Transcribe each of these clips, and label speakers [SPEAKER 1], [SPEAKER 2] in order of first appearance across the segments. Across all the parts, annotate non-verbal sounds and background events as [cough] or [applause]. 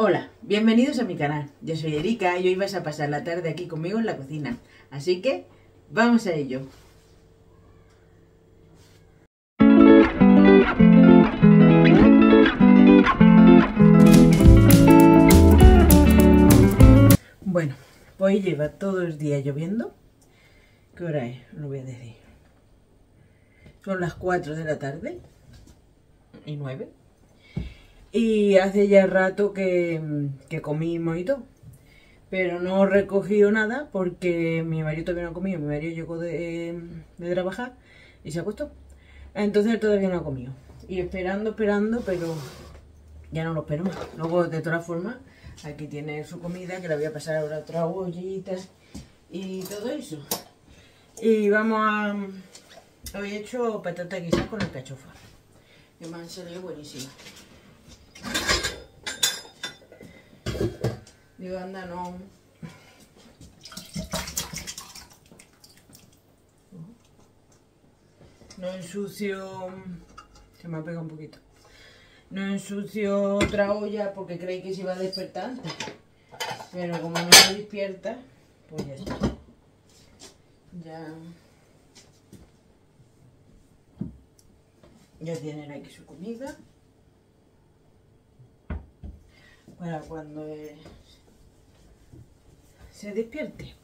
[SPEAKER 1] Hola, bienvenidos a mi canal. Yo soy Erika y hoy vas a pasar la tarde aquí conmigo en la cocina. Así que, vamos a ello. Bueno, hoy lleva todo el día lloviendo. ¿Qué hora es? No voy a decir. Son las 4 de la tarde y 9. Y hace ya rato que, que comimos y todo. Pero no he recogido nada porque mi marido todavía no ha comido. Mi marido llegó de, de trabajar y se acostó. Entonces todavía no ha comido. Y esperando, esperando, pero ya no lo espero más. Luego, de todas formas, aquí tiene su comida, que la voy a pasar ahora a otra ollita y todo eso. Y vamos a... Hoy he hecho patata guisada con el cachofa. Que me han salido buenísimas. Digo, anda, no. No ensucio. Se me ha pegado un poquito. No ensucio otra olla porque creí que se iba a. Pero como no se despierta, pues ya está. Ya. Ya tienen aquí su comida. Para cuando se despierte.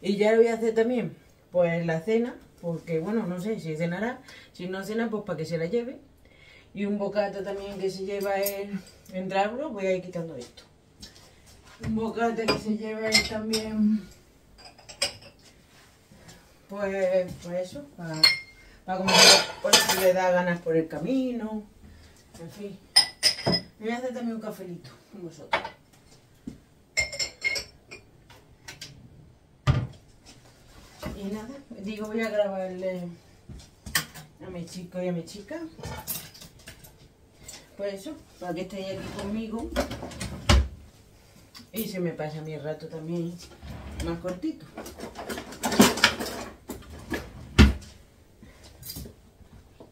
[SPEAKER 1] Y ya lo voy a hacer también, pues la cena, porque bueno, no sé si cenará. Si no cena, pues para que se la lleve. Y un bocata también que se lleva el entrarlo, voy a ir quitando esto. Un bocata que se lleva él también, pues, pues eso, para, para comer, por si le da ganas por el camino, en fin. Me voy a hacer también un cafelito vosotros. Y nada, digo, voy a grabarle a mi chico y a mi chica. Pues eso, para que estéis aquí conmigo. Y se me pasa mi rato también más cortito.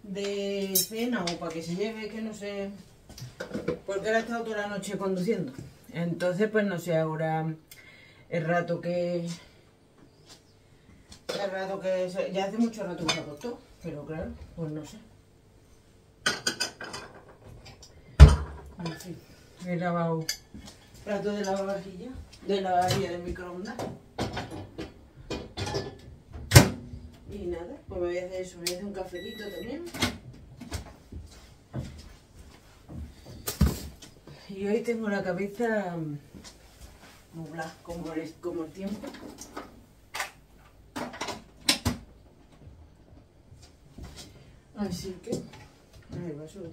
[SPEAKER 1] De cena o para que se lleve, que no sé. Porque él ha estado toda la noche conduciendo. Entonces, pues no sé ahora el rato que. El rato que. Ya hace mucho rato que se acostó. Pero claro, pues no sé. En fin, he lavado plato de lavavajilla, de la vajilla de microondas. Y nada, pues me voy a hacer eso, me voy a hacer un cafelito también. Y hoy tengo la cabeza nublada, como el, como el tiempo. Así que, a ver, va a subir.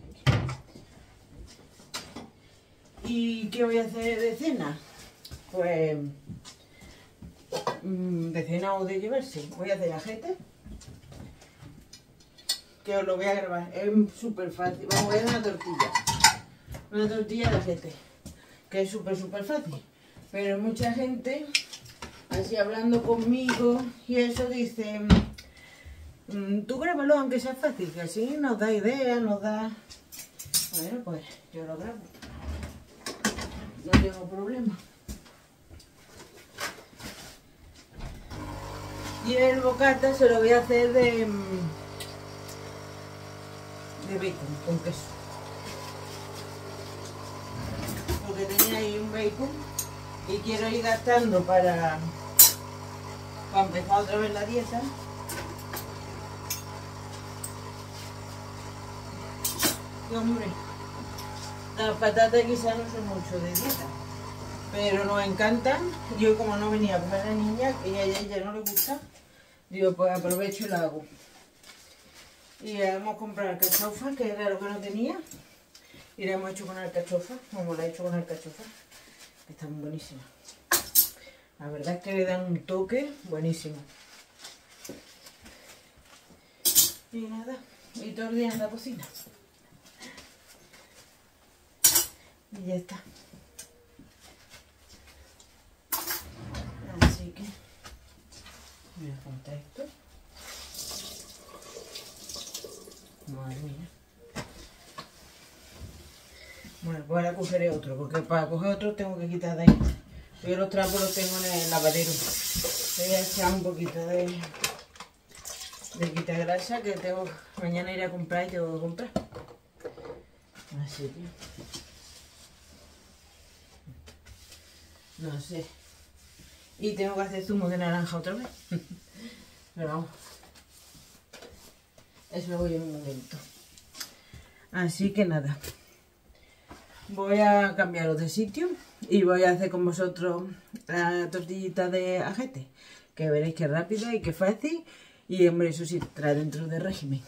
[SPEAKER 1] ¿Y qué voy a hacer de cena? Pues mm, de cena o de llevarse. Voy a hacer ajete. Que os lo voy a grabar. Es súper fácil. Vamos, a hacer una tortilla. Una tortilla de ajete. Que es súper, súper fácil. Pero mucha gente, así hablando conmigo y eso, dice... mm, Tú grábalo aunque sea fácil, que así nos da idea, nos da... Bueno, pues yo lo grabo no tengo problema. Y el bocata se lo voy a hacer de, mm, de bacon con queso. Porque tenía ahí un bacon y quiero ir gastando para, para empezar otra vez la dieta. Y hombre, las patatas quizás no son mucho de dieta, pero nos encantan. Yo como no venía con la niña, y a ella no le gusta, digo, pues aprovecho y la hago. Y hemos comprado alcachofa, que era lo que no tenía, y la hemos hecho con alcachofa, como la he hecho con alcachofa, que están buenísimas. La verdad es que le dan un toque buenísimo. Y nada, y todo el día en la cocina. Y ya está. Así que voy a contar esto. Madre mía. Bueno, pues ahora cogeré otro, porque para coger otro tengo que quitar de ahí. Yo los trapos los tengo en el lavadero. Voy a echar un poquito de, de quita grasa que tengo. Mañana iré a comprar y tengo que comprar. Así, tío. No sé. Y tengo que hacer zumo de naranja otra vez. [laughs] Pero vamos. Eso lo voy en un momento. Así que nada. Voy a cambiaros de sitio y voy a hacer con vosotros la tortillita de ajete. Que veréis que rápida y que fácil. Y hombre, eso sí, trae dentro del régimen.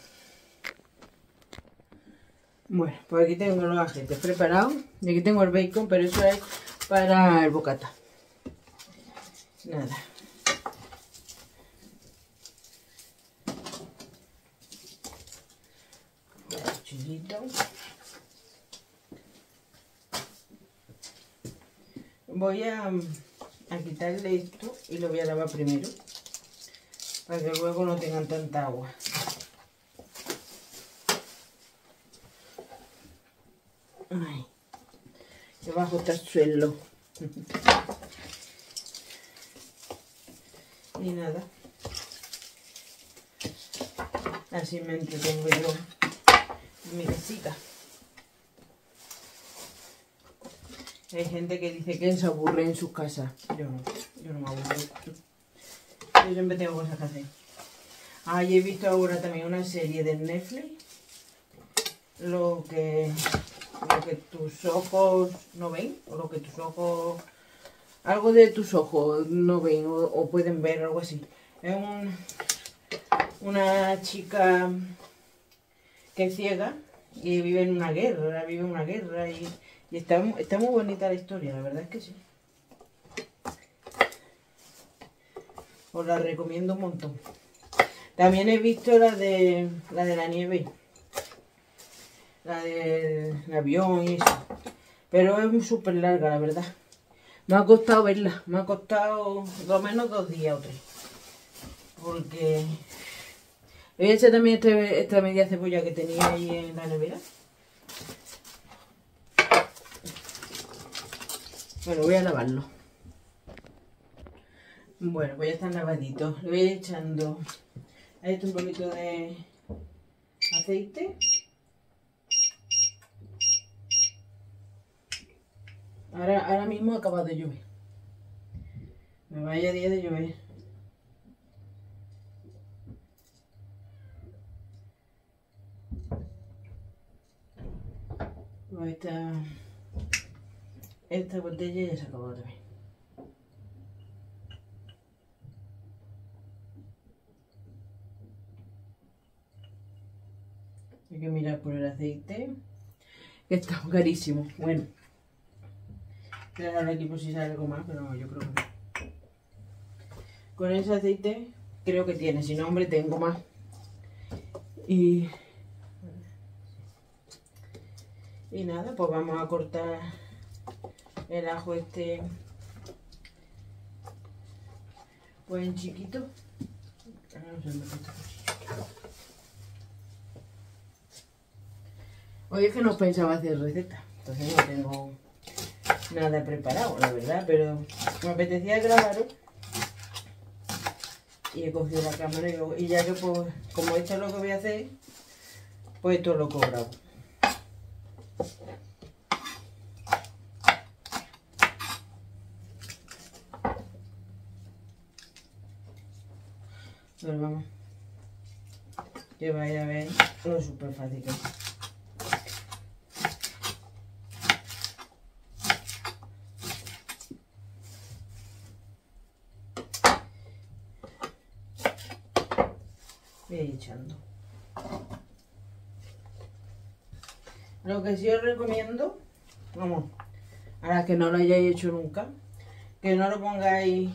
[SPEAKER 1] Bueno, pues aquí tengo los ajetes preparados. Y aquí tengo el bacon, pero eso es para el bocata. Nada. Chilito. Voy a, a quitarle esto y lo voy a lavar primero. Para que luego no tengan tanta agua. Ay, debajo está el suelo. [laughs] y nada. Así me entretengo yo mi casita. Hay gente que dice que se aburre en sus casas. Yo no, yo no me aburro. Yo siempre tengo cosas que hacer. Ah, y he visto ahora también una serie de Netflix. Lo que, lo que tus ojos no ven. O lo que tus ojos... Algo de tus ojos no ven o, pueden ver, algo así. Es un, una chica que es ciega y vive en una guerra, vive en una guerra y, y está, está muy bonita la historia, la verdad es que sí. Os la recomiendo un montón. También he visto la de la de la nieve. La del avión y eso. Pero es súper larga, la verdad. Me ha costado verla. Me ha costado lo menos dos días o tres. Porque... Voy a echar también este, esta media cebolla que tenía ahí en la nevera. Bueno, voy a lavarlo. Bueno, pues ya están lavaditos. Le voy echando a esto un poquito de aceite. Ahora, ahora mismo acaba de llover. Me vaya día de llover. Pues esta, esta botella ya se acabó también. Hay que mirar por el aceite, que está carísimo. Bueno, voy a aquí por si sale algo más, pero yo creo que no. Con ese aceite creo que tiene, si no, hombre, tengo más. Y, y nada, pues vamos a cortar el ajo este pues en chiquito. Hoy es que no pensaba hacer receta, entonces no tengo nada preparado, la verdad, pero me apetecía grabarlo y he cogido la cámara y ya que pues, como esto es lo que voy a hacer, pues esto lo he cobrado. Pero vamos, que vaya a ver lo súper fácil que es. Voy a ir echando. Lo que sí os recomiendo, vamos, a las que no lo hayáis hecho nunca, que no lo pongáis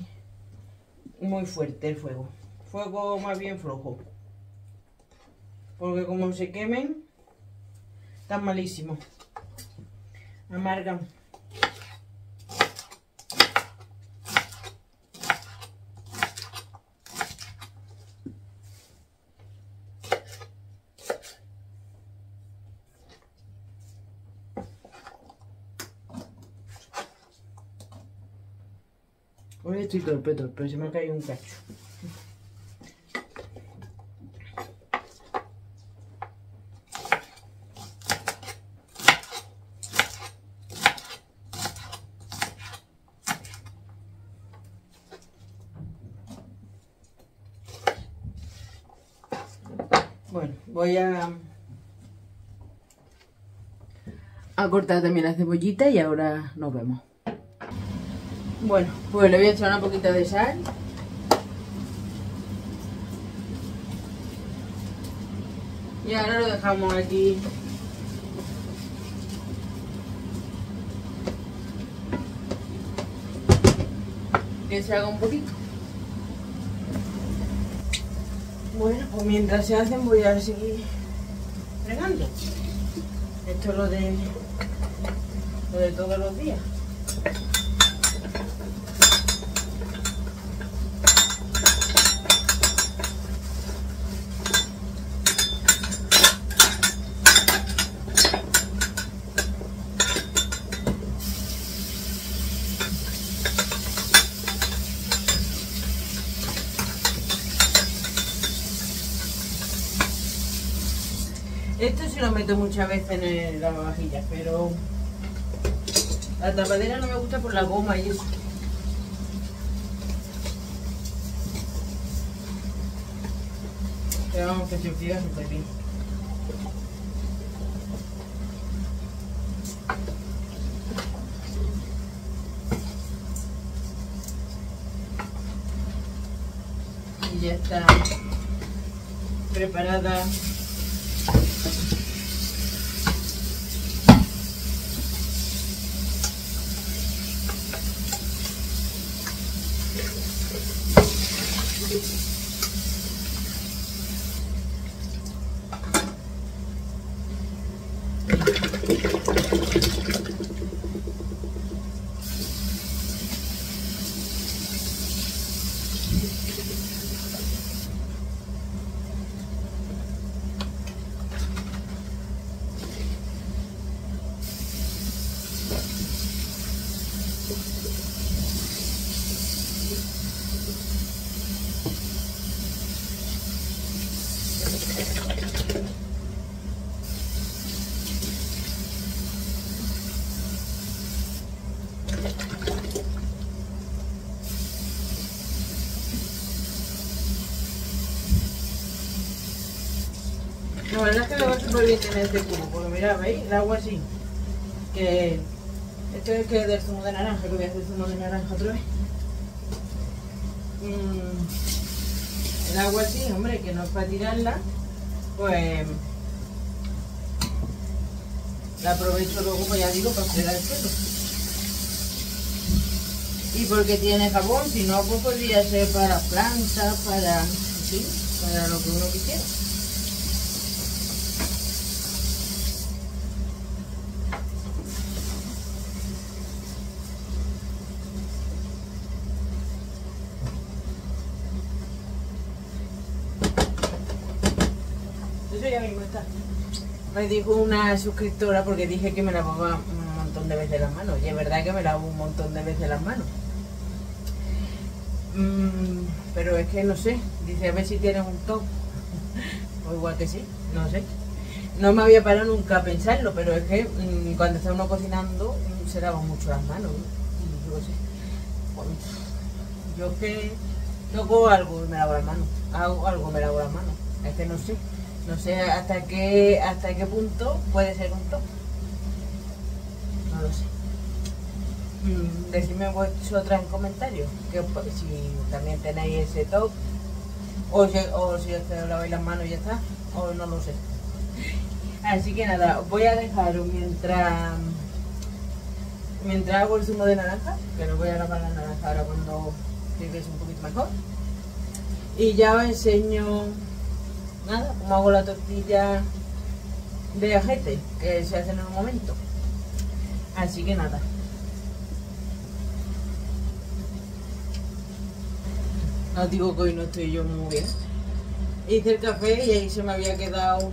[SPEAKER 1] muy fuerte el fuego. Fuego más bien flojo. Porque como se quemen, están malísimos. Amargan. Hoy estoy torpe, torpe, se me ha caído un cacho. Bueno, voy a, a cortar también la cebollita y ahora nos vemos. Bueno, pues le voy a echar una poquita de sal. Y ahora lo dejamos aquí. Que se haga un poquito. Bueno, pues mientras se hacen voy a seguir fregando. Esto es lo de, lo de todos los días. Sí lo meto muchas veces en el lavavajillas, pero la tapadera no me gusta por la goma y eso. Pero vamos, que se enfría súper bien. Y ya está preparada La súper bien en este cubo, porque mira, ¿veis? El agua así. Que esto es que del zumo de naranja, que voy a hacer zumo de naranja otra vez. Mm, el agua así, hombre, que no es para tirarla, pues la aprovecho luego, pues ya digo, para fregar el suelo. Y porque tiene jabón, si no, pues podría ser para plantas, para, para lo que uno quisiera. Eso ya mismo está. Me dijo una suscriptora porque dije que me lavaba un montón de veces las manos. Y es verdad que me lavo un montón de veces las manos. Mm, pero es que no sé. Dice a ver si tienes un top. [laughs] o igual que sí, no sé. No me había parado nunca a pensarlo, pero es que mm, cuando está uno cocinando mm, se lava mucho las manos. ¿no? Yo sé. Pues, yo es que toco algo y me lavo las manos. Hago algo me lavo las manos. Es que no sé. No sé hasta qué hasta qué punto puede ser un top. No lo sé. Mm, Decidme vosotras en comentarios que si también tenéis ese top o si, o si os laváis las manos y ya está, o no lo sé. Así que nada, os voy a dejar mientras mientras hago el zumo de naranja, que no voy a lavar la naranja ahora cuando llegues un poquito mejor. Y ya os enseño nada, cómo hago la tortilla de ajete, que se hace en un momento. Así que nada. No digo que hoy no estoy yo muy bien. Hice el café y ahí se me había quedado.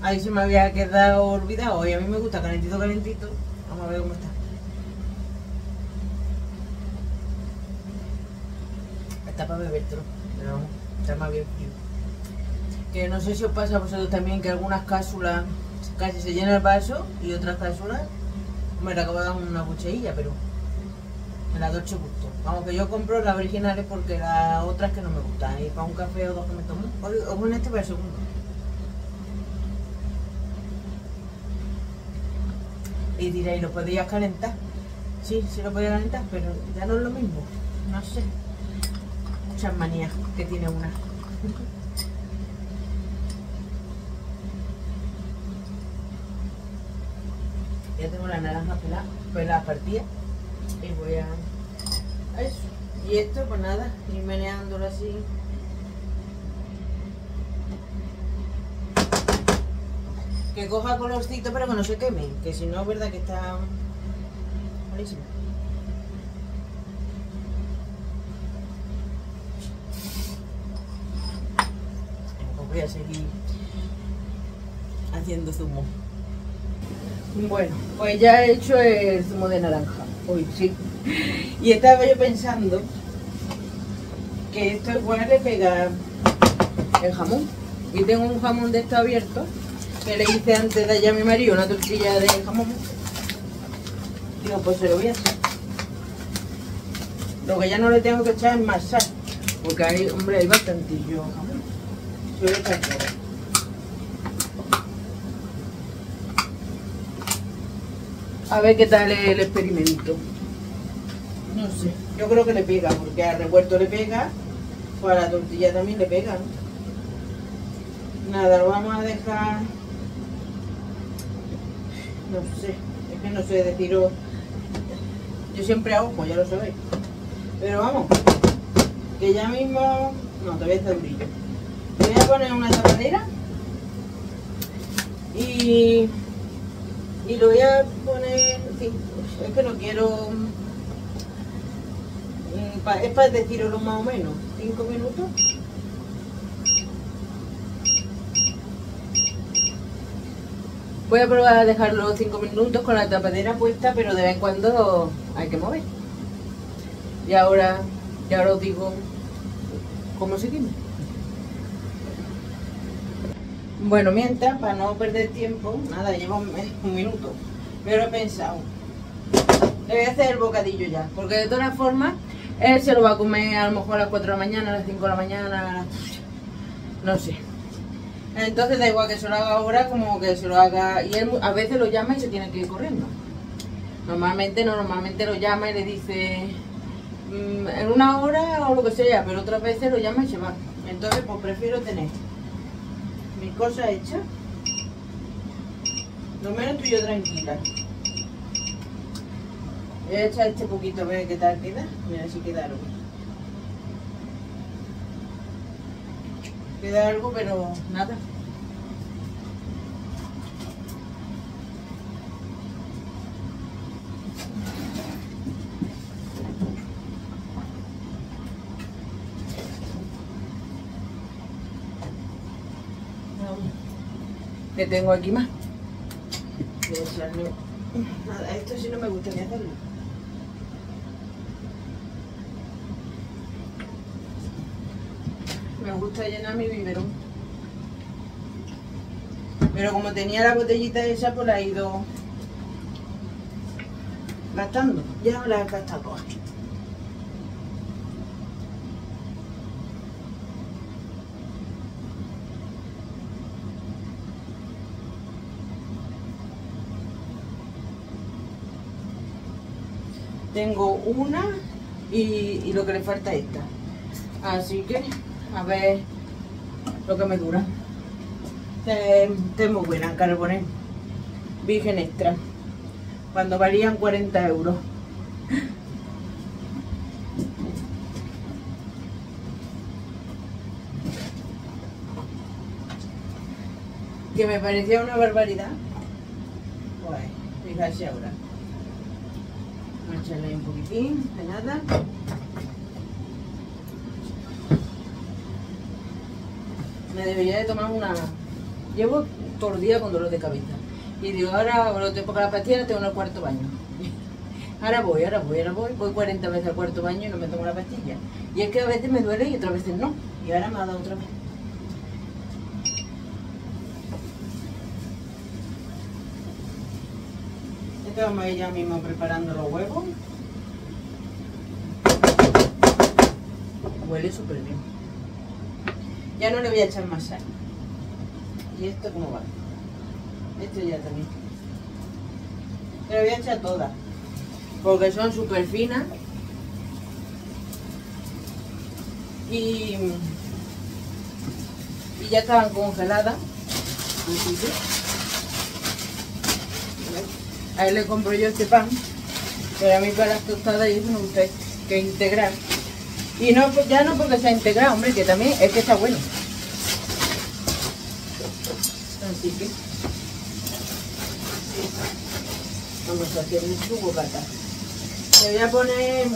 [SPEAKER 1] Ahí se me había quedado olvidado. Y a mí me gusta calentito, calentito. Vamos a ver cómo está. está para bebértelo, pero vamos, Que no sé si os pasa a vosotros también que algunas cápsulas casi se llena el vaso y otras cápsulas me la acabo de dar una cucharilla, pero me las Dolce Gusto. Vamos, que yo compro las originales porque las otras que no me gustan. Y para un café o dos que me tomo, o con este para el segundo. Y diréis, ¿lo podrías calentar? Sí, sí lo podría calentar, pero ya no es lo mismo. No sé. Muchas manías que tiene una. ya tengo la naranja pelada, pelada partida y voy a eso. Y esto, pues nada, ir meneándolo así. Que coja colorcito pero que no se queme, que si no es verdad que está buenísimo. Pues voy a seguir haciendo zumo. Bueno, pues ya he hecho el zumo de naranja. Uy, sí. Y estaba yo pensando que esto igual le pega el jamón. Y tengo un jamón de esto abierto que le hice antes de allá a mi marido una tortilla de jamón. Digo, pues se lo voy a hacer. Lo que ya no le tengo que echar es más sal. Porque hay, hombre, hay bastantillo jamón. A. A ver qué tal el experimento. No sé, yo creo que le pega, porque al revuelto le pega, pues a la tortilla también le pega. Nada, lo vamos a dejar... No sé, es que no sé deciros... Yo siempre hago, pues ya lo sabéis. Pero vamos, que ya mismo... No, todavía está durillo. A poner una tapadera y y lo voy a poner, es que no quiero, mm, es para decirlo más o menos, 5 minutos. Voy a probar a dejarlo 5 minutos con la tapadera puesta, pero de vez en cuando hay que mover. Y ahora, ya os digo cómo seguimos. Bueno, mientras, para no perder tiempo, nada, llevo un, minuto. Pero he pensado, le voy a hacer el bocadillo ya. Porque de todas formas, él se lo va a comer a lo mejor a las 4 de la mañana, a las 5 de la mañana, no sé. Entonces da igual que se lo haga ahora como que se lo haga... Y él a veces lo llama y se tiene que ir corriendo. Normalmente no, normalmente lo llama y le dice mm, en una hora o lo que sea, pero otras veces lo llama y se va. Entonces pues prefiero tener mi cosa hecha. Lo menos yo tranquila. Voy a echar este poquito a ver qué tal queda. Mira si queda algo. Queda algo, pero nada. Que tengo aquí más. Nada, esto sí no me gustaría hacerlo. Me gusta llenar mi biberón. Pero como tenía la botellita esa, pues la he ido gastando. Ya la he gastado. Tengo una y, lo que le falta esta. Así que a ver lo que me dura. Tengo buena carboné virgen extra. Cuando valían 40 euros. Que me parecía una barbaridad. Pues fíjate ahora echarle un poquitín de nada. Me debería de tomar una... Llevo todo el día con dolor de cabeza. Y digo, ahora, porque la pastilla tengo en el cuarto baño. [laughs] Ahora voy, ahora voy, ahora voy. Voy 40 veces al cuarto baño y no me tomo la pastilla. Y es que a veces me duele y otras veces no. Y ahora me ha dado otra vez. Estamos ya mismo preparando los huevos. Huele súper bien. Ya no le voy a echar más sal. ¿Y esto cómo va? Esto ya también. Le voy a echar todas. Porque son súper finas. Y, ya estaban congeladas. Ahí le compro yo este pan. Pero a mí para las tostadas y eso me gusta que integrar. Y no, ya no porque sea integrado, hombre, que también es que está bueno. Así que vamos a hacer su bocata. Le voy a poner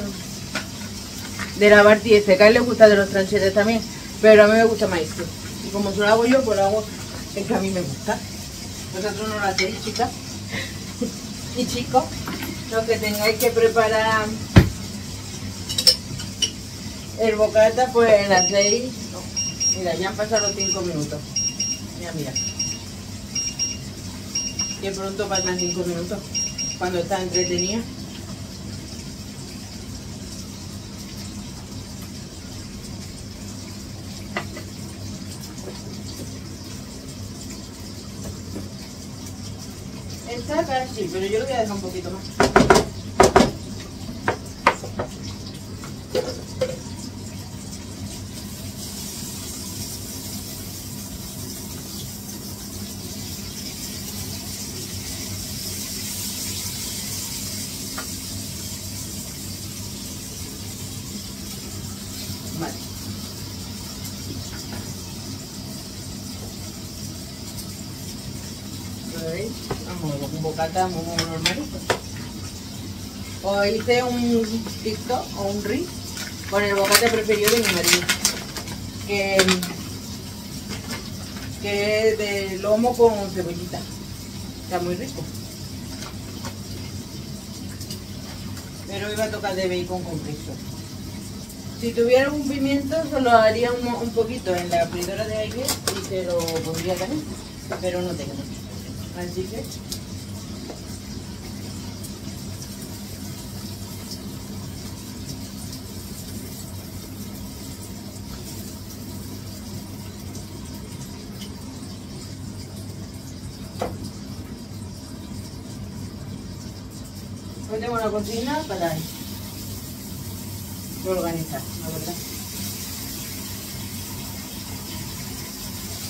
[SPEAKER 1] de la bartiese, que a él le gusta de los tranchetes también, pero a mí me gusta más esto. Y como se lo hago yo, pues lo hago es que a mí me gusta. Vosotros no lo hacéis, chicas y chicos, lo que tengáis que preparar el bocata, pues en hacéis. Mira, ya han pasado los 5 minutos. Mira, mira. Que pronto pasan 5 minutos. Cuando está entretenida. Está casi, pero yo lo voy a dejar un poquito más. O hice un TikTok o un reel con el bocata preferido de mi marido. Que, que es de lomo con cebollita. Está muy rico. Pero iba a tocar de bacon con queso. Si tuviera un pimiento, solo haría un, un poquito en la freidora de aire y se lo pondría también. Pero no tengo. Así que cocina para organizar, la verdad.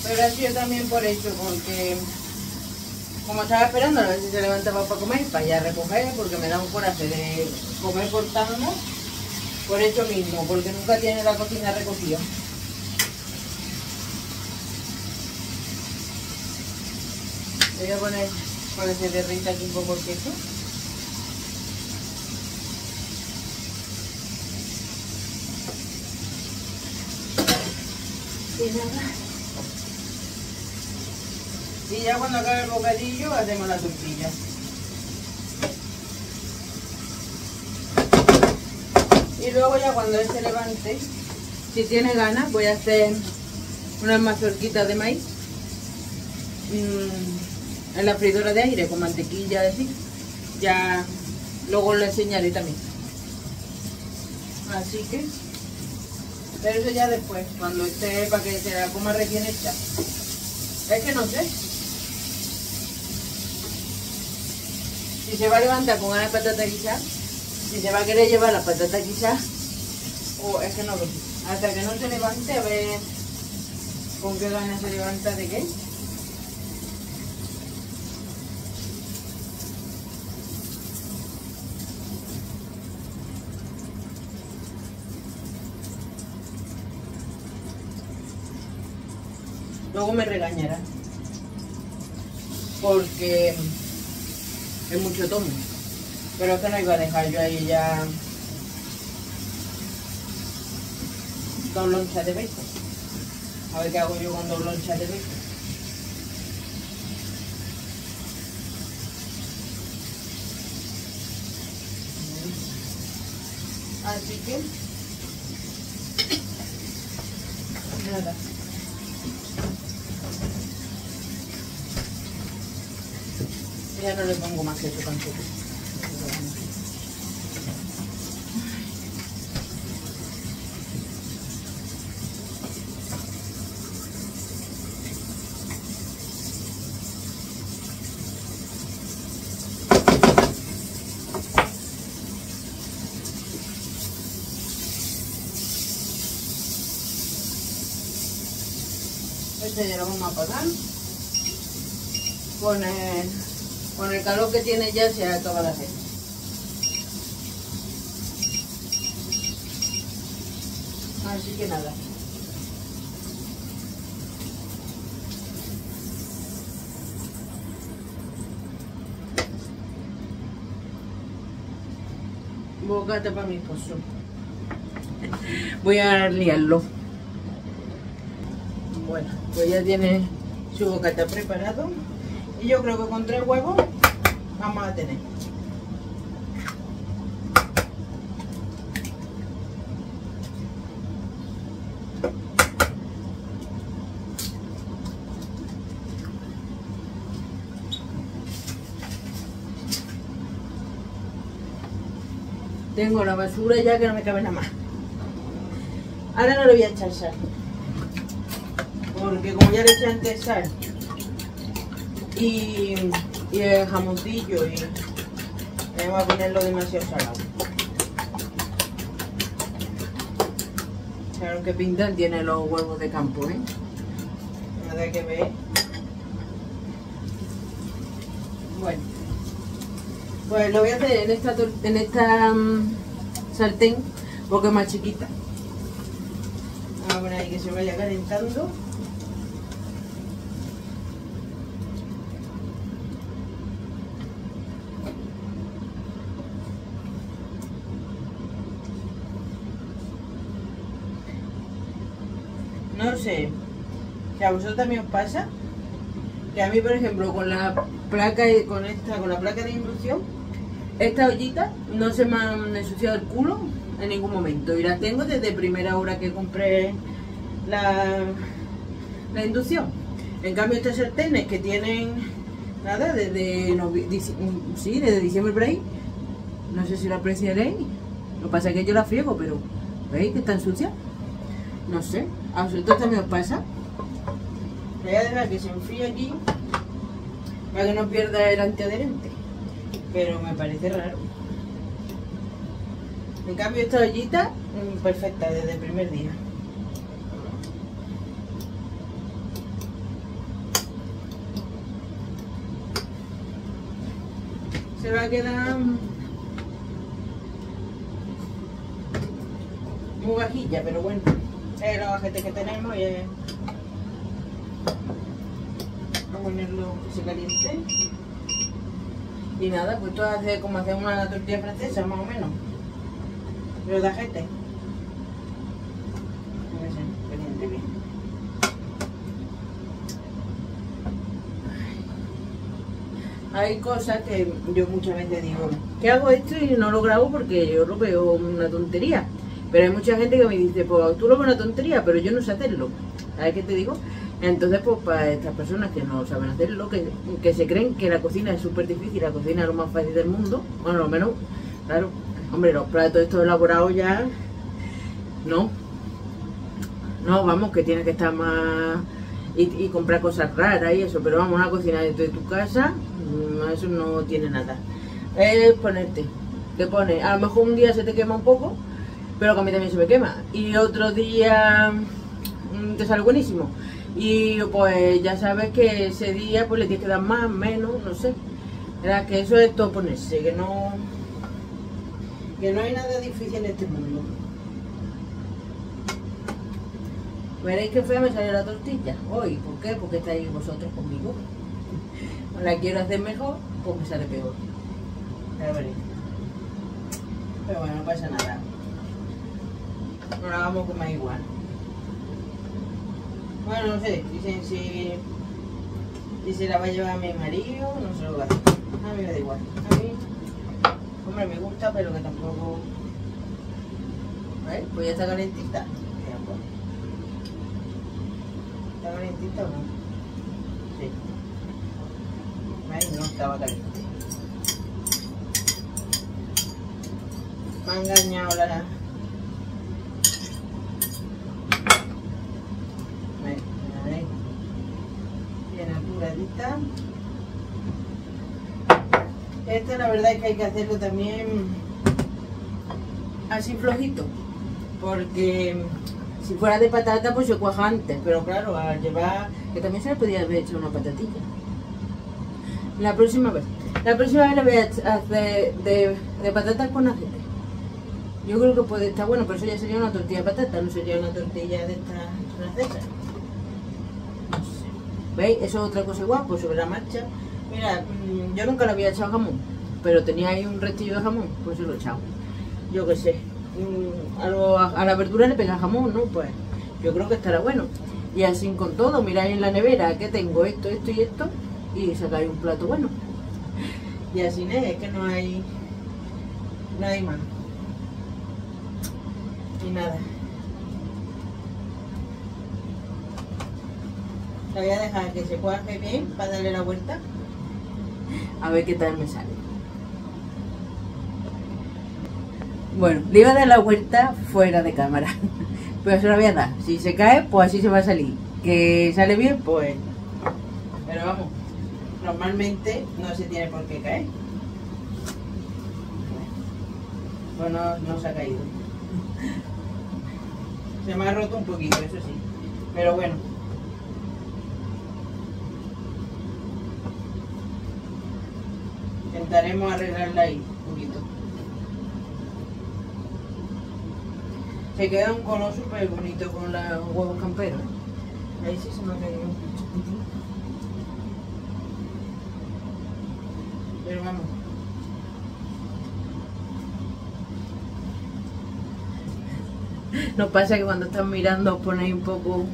[SPEAKER 1] Pero ha sido también por eso, porque como estaba esperando a ver si se levantaba para comer, para ya recoger, porque me da un coraje de comer cortando, por eso mismo, porque nunca tiene la cocina recogida. Voy a poner, para que derrita aquí un poco el queso. Y ya cuando acabe el bocadillo hacemos la tortilla. Y luego ya cuando él se levante, si tiene ganas, voy a hacer unas mazorquitas de maíz mm, en la freidora de aire con mantequilla así. Ya luego lo enseñaré también. Así que pero eso ya después, cuando esté para que se la coma recién hecha. Es que no sé. Si se va a levantar con de patata quizás, si se va a querer llevar la patata quizás, o es que no lo. Hasta que no se levante, a ver con qué ganas se levanta de qué. Luego me regañará. Porque es mucho tomo. Pero es que no iba a dejar yo ahí ya dos lonchas de bacon. A ver qué hago yo con dos lonchas de bacon. Así que nada. Ya no le pongo más queso tampoco. Este ya lo vamos a apagar. Con el, con el calor que tiene ya se acaba la cena. Así que nada. Bocata para mi esposo. Voy a liarlo. Bueno, pues ya tiene su bocata preparado. Y yo creo que con tres huevos vamos a tener. Tengo la basura ya que no me cabe nada más. Ahora no le voy a echar sal. Porque como ya le eché antes sal y, y el jamoncillo y vamos a ponerlo demasiado salado. Claro que pintan tiene los huevos de campo, ¿eh? Nada que ver. Bueno. Pues lo voy a hacer en esta, en esta mm, sartén porque es más chiquita. Vamos a poner ahí que se vaya calentando. No sé, a vosotros también os pasa que a mí, por ejemplo, con la placa con esta, con la placa de inducción, esta ollita no se me ha ensuciado el culo en ningún momento y la tengo desde primera hora que compré la, la inducción. En cambio, estas sartenes que tienen nada desde sí, desde diciembre por no sé si la apreciaréis. Lo que pasa es que yo la friego, pero ¿veis que está sucia? No sé, a vosotros también os pasa. Voy a dejar que se enfríe aquí para que no pierda el antiadherente. Pero me parece raro. En cambio esta ollita, mm, perfecta desde el primer día. Se va a quedar mm, muy bajilla, pero bueno, es la bajete que tenemos y es- a ponerlo que se caliente. Y nada, pues esto hace como hacer una tortilla francesa, más o menos. Pero de si caliente bien. Hay cosas que yo muchas veces digo, ¿qué hago esto y no lo grabo porque yo lo veo una tontería? Pero hay mucha gente que me dice, pues tú lo ves una tontería, pero yo no sé hacerlo. ¿Sabes qué te digo? Entonces, pues para estas personas que no saben hacerlo, que, que se creen que la cocina es súper difícil, la cocina es lo más fácil del mundo, bueno, lo menos, claro, hombre, los platos estos elaborados ya, no. No, vamos, que tiene que estar más... Y, y comprar cosas raras y eso, pero vamos, una cocina dentro de tu casa, mm, eso no tiene nada. Es ponerte, te pone, a lo mejor un día se te quema un poco, pero que a mí también se me quema. Y otro día mm, te sale buenísimo. Y pues ya sabes que ese día pues le tienes que dar más, menos, no sé. Era que eso es todo ponerse, que no. Que no hay nada difícil en este mundo. Veréis que fea me salió la tortilla hoy. ¿Por qué? Porque estáis vosotros conmigo. [laughs] La quiero hacer mejor, pues me sale peor. Pero bueno, no pasa nada. No la vamos a comer igual. Bueno, no sé, dicen si, si la va a llevar a mi marido, no se lo va a hacer. A mí me da igual. A mí, hombre, me gusta, pero que tampoco ¿Ves? Pues ya está calentita. ¿Está calentita o no? Sí. ¿Ves? No estaba caliente. Me ha engañado la... ¿Ves? Bien apuradita. Este la verdad es que hay que hacerlo también así flojito. Porque si fuera de patata pues se cuaja antes. Pero claro, al llevar... Que también se le podía haber hecho una patatilla. La próxima vez. La próxima vez le voy a hacer de, patatas con aceite. Yo creo que puede estar bueno, pero eso ya sería una tortilla de patata, no sería una tortilla de estas francesas. No. ¿Veis? Eso es otra cosa igual, pues sobre la marcha. Mira, mm, yo nunca le había echado jamón, pero tenía ahí un restillo de jamón, pues se lo he echado. Yo qué sé, mm, a, a la verdura le pega jamón, ¿no? Pues yo creo que estará bueno. Y así con todo, miráis en la nevera que tengo esto, esto y esto, y sacáis un plato bueno. Y así es, es que no hay, no hay más. Y nada. La voy a dejar que se cuaje bien para darle la vuelta. A ver qué tal me sale. Bueno, le iba a dar la vuelta fuera de cámara. [laughs] Pero se la voy a dar. Si se cae, pues así se va a salir. Que sale bien, pues. Pero vamos, normalmente no se tiene por qué caer. Pues no, no se ha caído. [laughs] Se me ha roto un poquito, eso sí. Pero bueno. Intentaremos arreglarla ahí un poquito. Se queda un color súper bonito con los huevos camperos. Ahí sí se me ha caído un poquito. Pero vamos. Nos pasa que cuando están mirando os ponéis un poco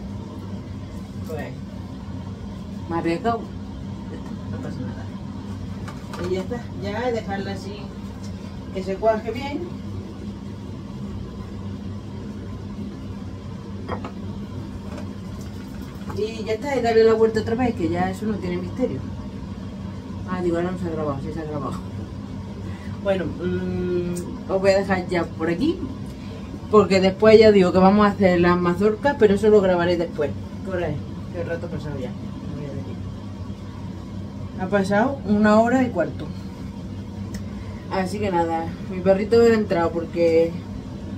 [SPEAKER 1] pues más arriesgado. No pasa nada. Y ya está, ya dejarla así que se cuaje bien. Y ya está, y darle la vuelta otra vez, que ya eso no tiene misterio. Ah, digo, ahora no se ha grabado, sí se ha grabado. Bueno, mmm, os voy a dejar ya por aquí. Porque después ya digo que vamos a hacer las mazorcas, pero eso lo grabaré después. ¿Qué hora es? ¿Qué rato pasado ya? No voy a decir. Ha pasado una hora y cuarto. Así que nada, mi perrito ha entrado porque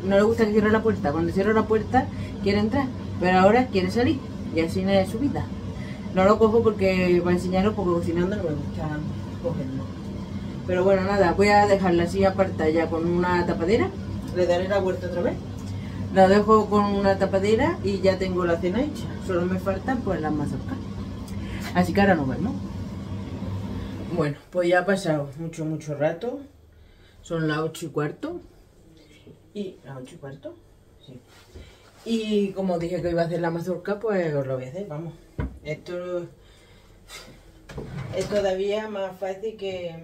[SPEAKER 1] no le gusta que cierre la puerta. Cuando cierro la puerta quiere entrar, pero ahora quiere salir. Y así no es su vida. No lo cojo porque para enseñarlo, porque cocinando no me gusta cogerlo. Pero bueno, nada, voy a dejarla así aparta ya con una tapadera. Le daré la vuelta otra vez. La dejo con una tapadera y ya tengo la cena hecha. Solo me faltan pues las mazorcas. Así que ahora nos vemos. Bueno, pues ya ha pasado mucho, mucho rato. Son las 8 y cuarto. Y las 8 y cuarto. Sí. Y como dije que iba a hacer la mazorca, pues os lo voy a hacer, vamos. Esto es todavía más fácil que,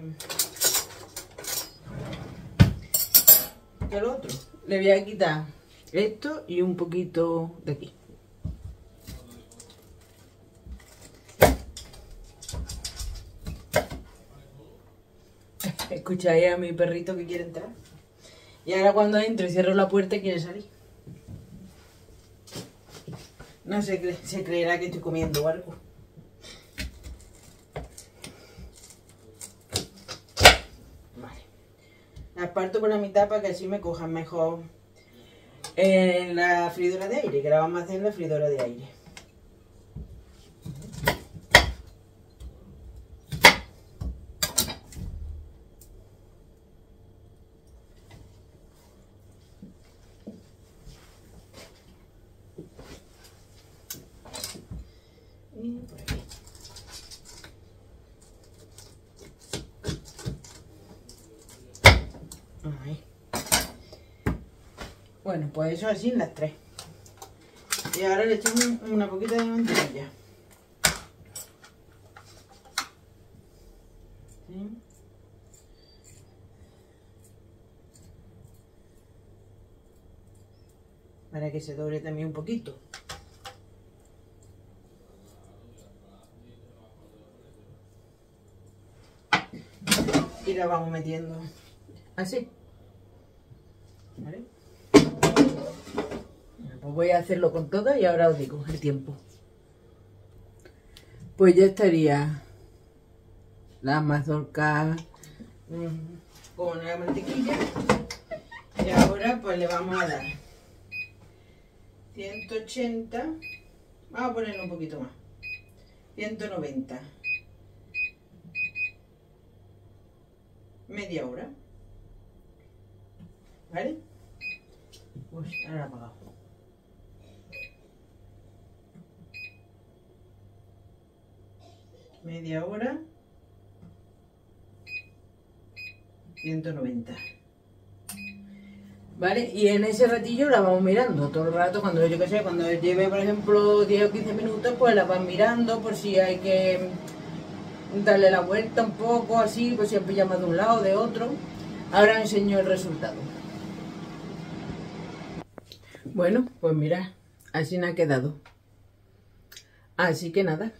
[SPEAKER 1] que el otro. Le voy a quitar esto y un poquito de aquí. Escucháis a mi perrito que quiere entrar. Y ahora cuando entro y cierro la puerta quiere salir. No se, cre se creerá que estoy comiendo algo. Vale. Las parto por la mitad para que así me cojan mejor en la freidora de aire, que la vamos a hacer en la freidora de aire. Y por aquí. Ahí. Bueno, pues eso así en las tres. Y ahora le echamos una poquita de mantequilla. Para que se doble también un poquito. Y la vamos metiendo así. ¿Vale? Pues voy a hacerlo con todo y ahora os digo el tiempo. Pues ya estaría la mazorca mm, con la mantequilla. Y ahora pues le vamos a dar 180, vamos a ponerle un poquito más, 190, media hora, ¿vale? Pues ahora apagado. Media hora, 190. ¿Vale? Y en ese ratillo la vamos mirando todo el rato, cuando yo que sé, cuando lleve por ejemplo 10 o 15 minutos, pues la van mirando por si hay que darle la vuelta un poco, así, pues siempre llama de un lado, de otro. Ahora enseño el resultado. Bueno, pues mira, así me ha quedado. Así que nada,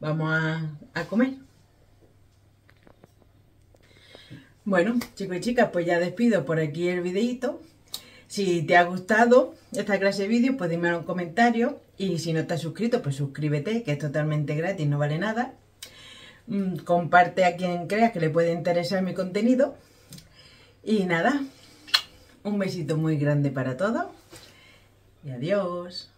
[SPEAKER 1] vamos a, a comer. Bueno, chicos y chicas, pues ya despido por aquí el videito. Si te ha gustado esta clase de vídeos, pues dime en un comentario. Y si no estás suscrito, pues suscríbete, que es totalmente gratis, no vale nada. Mm, comparte a quien creas que le puede interesar mi contenido. Y nada, un besito muy grande para todos. Y adiós.